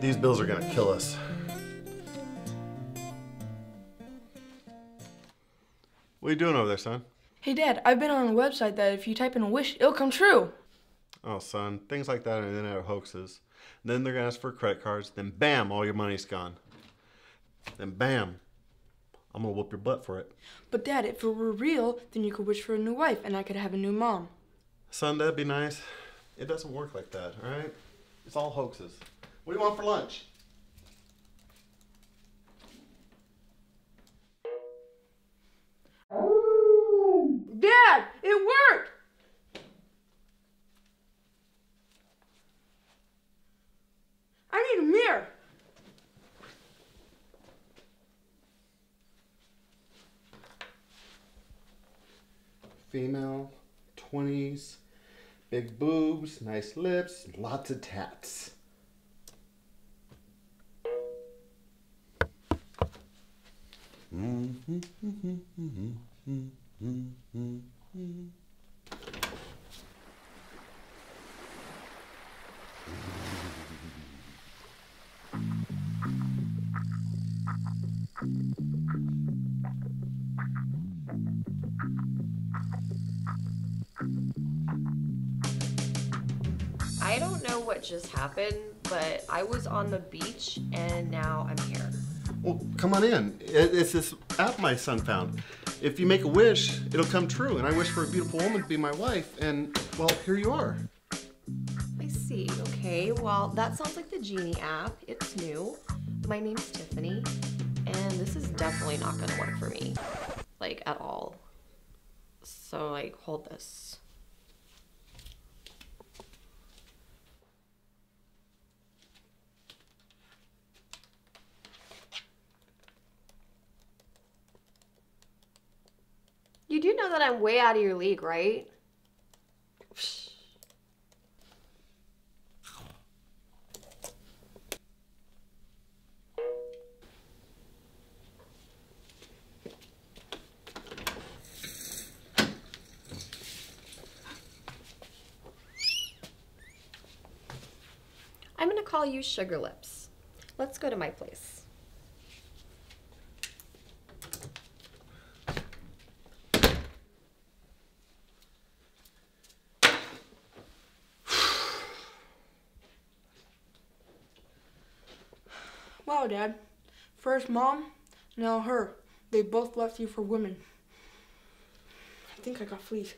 These bills are gonna kill us. What are you doing over there, son? Hey, Dad, I've been on a website that if you type in a wish, it'll come true. Oh, son, things like that are the internet hoaxes. Then they're gonna ask for credit cards. Then, bam, all your money's gone. Then, bam, I'm gonna whoop your butt for it. But, Dad, if it were real, then you could wish for a new wife and I could have a new mom. Son, that'd be nice. It doesn't work like that, all right? It's all hoaxes. What do you want for lunch? Dad, it worked! I need a mirror. Female, 20s, big boobs, nice lips, lots of tats. I don't know what just happened, but I was on the beach and now I'm here. Well, come on in. It's this app my son found. If you make a wish, it'll come true. And I wish for a beautiful woman to be my wife. And, well, here you are. I see. Okay, well, that sounds like the Genie app. It's new. My name's Tiffany, and this is definitely not gonna work for me. Like, at all. So, like, hold this. Know that I'm way out of your league, right? I'm gonna call you Sugar Lips. Let's go to my place. Wow, Dad. First mom, now her. They both left you for women. I think I got fleas.